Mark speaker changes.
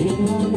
Speaker 1: You.